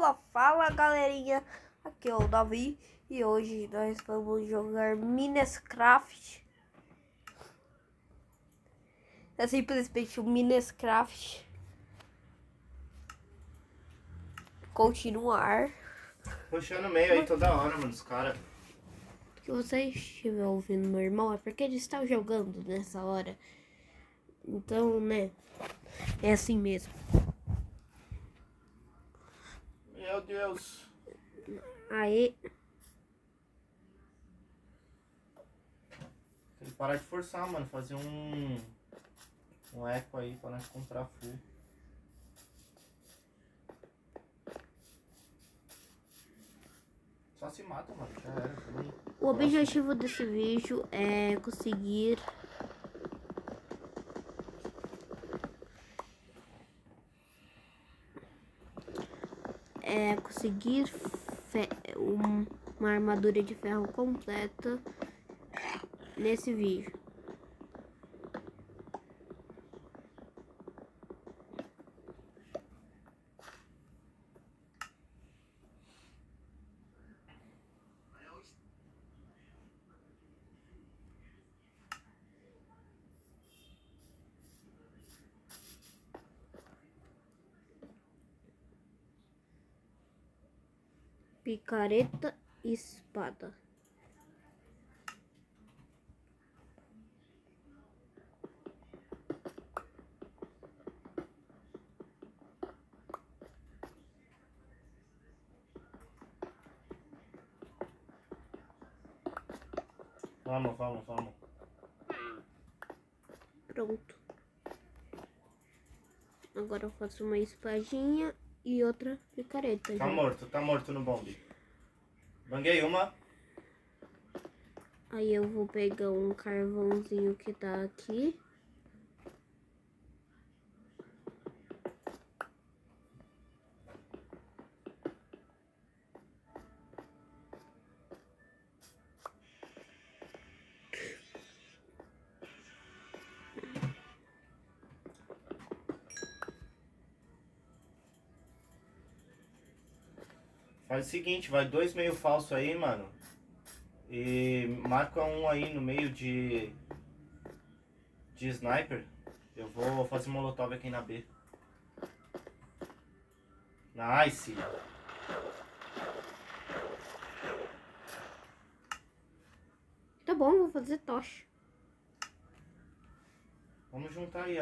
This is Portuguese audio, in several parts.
Fala, fala galerinha, aqui é o Davi e hoje nós vamos jogar Minecraft. É simplesmente o Minecraft. Continuar. Puxando meio aí toda hora, mano, os caras. Se você estiver ouvindo meu irmão, é porque ele está jogando nessa hora. Então, né, é assim mesmo. Meu Deus. Aí, Tem que parar de forçar, mano. Fazer um. Um eco aí pra nós comprar full. Só se mata, mano. Já era. o objetivo desse vídeo é conseguir é conseguir um- uma armadura de ferro completa nesse vídeo. Picareta e espada. Vamos, vamos, vamos. Pronto. Agora eu faço uma espadinha e outra picareta. Tá morto, tá morto no bombe. Banguei uma. Aí eu vou pegar um carvãozinho que tá aqui. Faz o seguinte, vai dois meio falso aí, mano. E marca um aí no meio de. De sniper. Eu vou fazer molotov aqui na B. Nice! Tá bom, vou fazer tocha. Vamos juntar aí,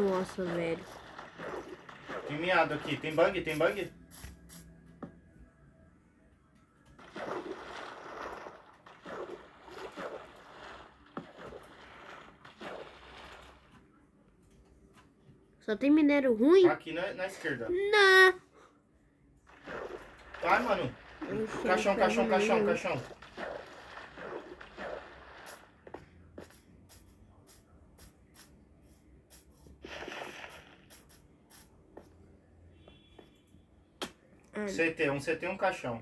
Nossa, velho. Tem miado aqui. Tem bug? Tem bug? Só tem minério ruim? Tá aqui na, na esquerda. Não. Vai, mano. Caixão, caixão, caixão, caixão. Ah, CT, um CT e um caixão.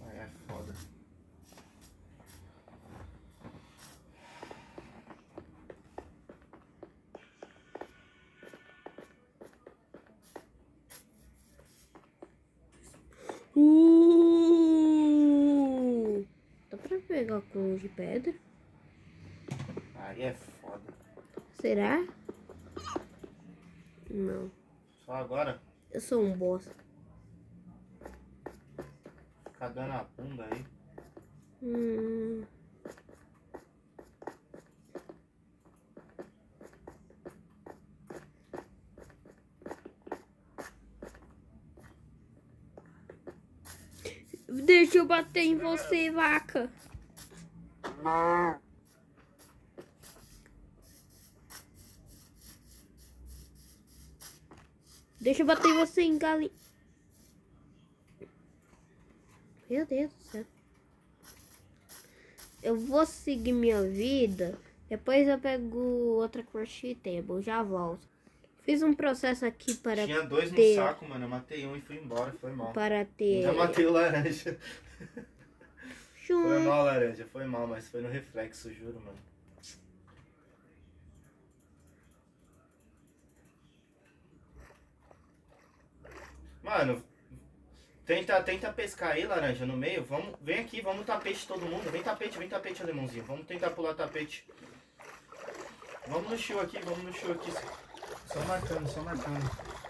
Ai, É foda. Uh! Pegar com de pedra? Aí é foda. Será? Não. Só agora, Eu sou um bosta. ficar dando a bunda aí. Hum. Deixa eu bater em você, vaca. Deixa eu bater em você, em galinha. Meu Deus do céu. Eu vou seguir minha vida. Depois eu pego outra crochet table. Já volto. Fiz um processo aqui para, Tinha dois no ter- saco, mano. Eu matei um e fui embora, foi mal. para ter. Já matei o laranja. Foi mal, laranja, foi mal, mas foi no reflexo, juro, mano. Mano, tenta, tenta pescar aí, laranja, no meio. Vamos, vem aqui, vamos tapete todo mundo. Vem tapete, vem tapete, alemãozinho. Vamos tentar pular tapete. Vamos no show aqui, vamos no show aqui. Só marcando, só marcando.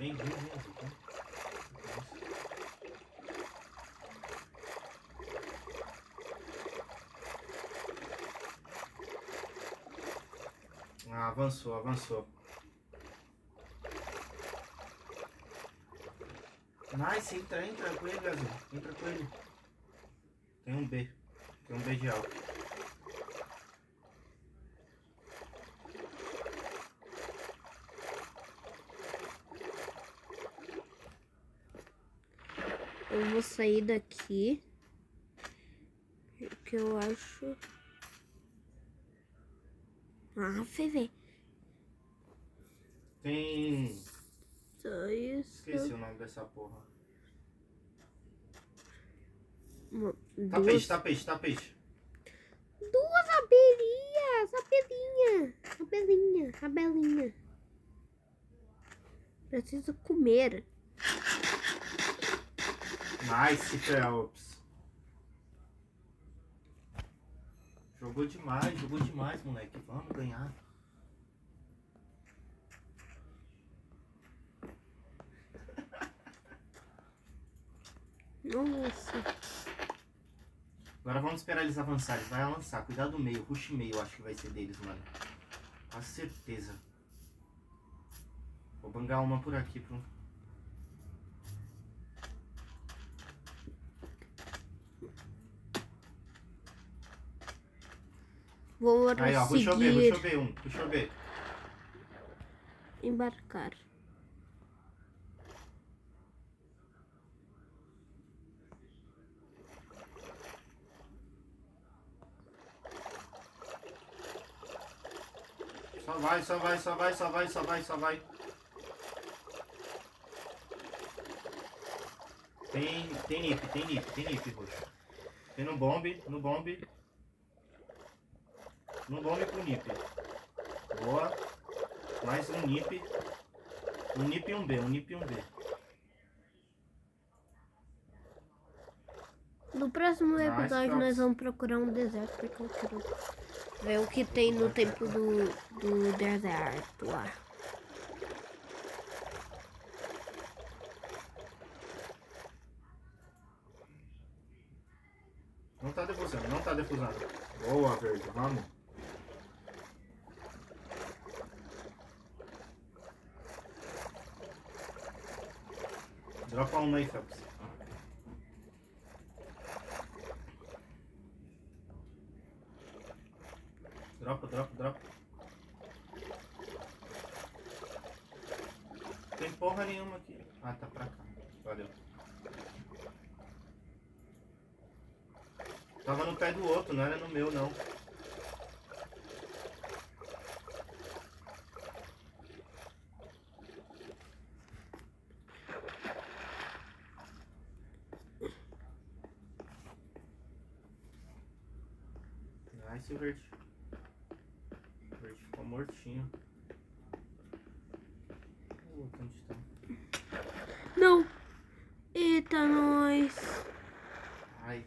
Bem, bem, azul, tá? Ah, avançou, avançou. Nice, entra, entra com ele, Azul. Entra com ele. Tem um B. Tem um B de alto. Vou sair daqui. Que eu acho. Ah, Feve. Tem. Só isso. Esqueci o nome dessa porra. Uma- Tapete, Duas, tapete, tapete. duas abelhinhas. Abelhinha. Abelhinha. Abelhinha. Preciso comer. Nice, Phelps. Jogou demais, jogou demais, moleque. Vamos ganhar. Nossa. Agora vamos esperar eles avançarem. Vai avançar. Cuidado do meio. Rush meio, acho que vai ser deles, mano. Com certeza. Vou bangar uma por aqui pro. Vou Aí, ó. Rushou B, seguir. rushou B um. Rushou B. Embarcar. Só vai, só vai, só vai, só vai, só vai, só vai. Tem, tem nip, tem nip, tem nip, roxo. Tem no bombe, no bombe. No bombe com nip. Boa. Mais um nip. Um nip e um B, um nip e um B. No próximo episódio nós vamos procurar um deserto porque eu quero ver o que tem no tempo do, do deserto lá. Não tá defusando, não tá defusando. Boa, verde, vamos. Phelps. Dropa, dropa, dropa. Tem porra nenhuma aqui. Ah, tá pra cá. Valeu. Tava no pé do outro, não era no meu, não. Nice, verde. Ficou mortinho. Tá? Não! Eita, nós! Ai,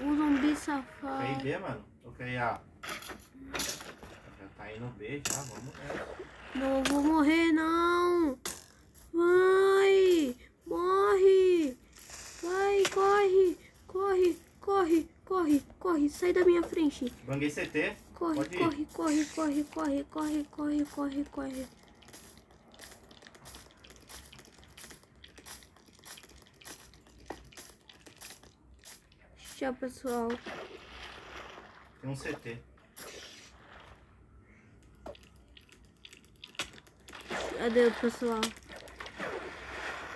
O zumbi safado. quer ir B, mano? Ir A? Já tá indo B já, vamos nessa. Não vou morrer, não! Vai! Morre! Vai, corre! Corre, corre, corre, corre! Sai da minha frente! Banguei CT. Corre, corre, corre, corre, corre, corre, corre, corre, corre. Tchau, pessoal. Tem um CT. Adeus, pessoal.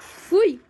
Fui!